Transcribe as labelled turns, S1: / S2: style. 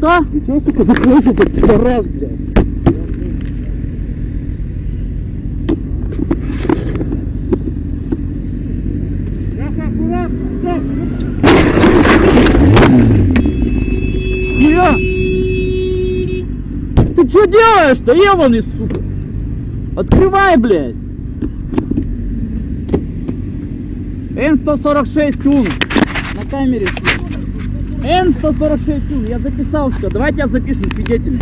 S1: Все, сука, закройся, этот раз, блядь. Я! Ты что делаешь-то, ебаный, сука? Открывай, блядь! Н-146 тун. На камере. Н-146 тун. Я записал все. Давайте я запишу свидетель.